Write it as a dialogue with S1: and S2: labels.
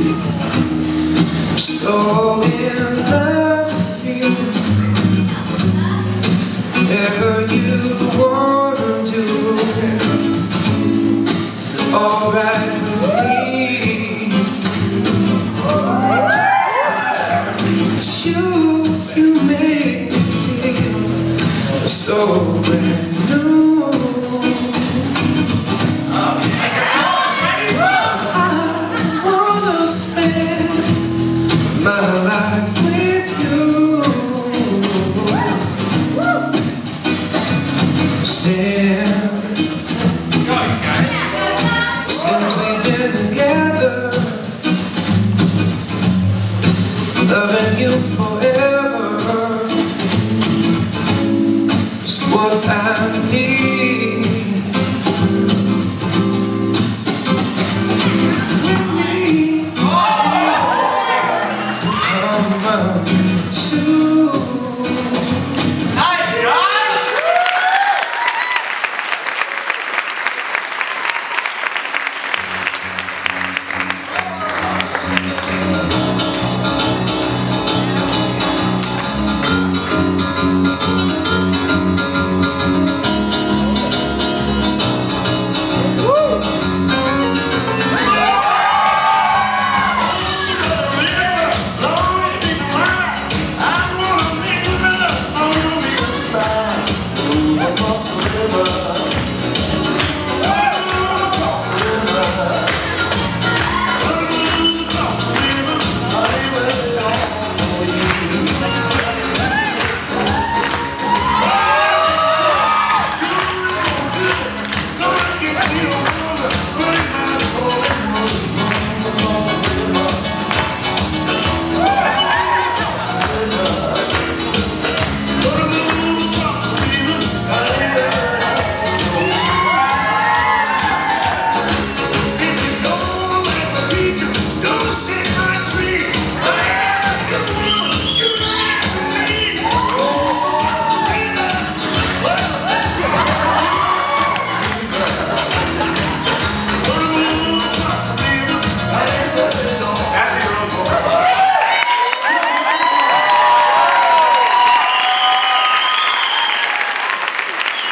S1: I'm so in love with you Whatever you want to It's alright with me. It's you, you make me feel so bad Loving you forever is what I need. need. Come on to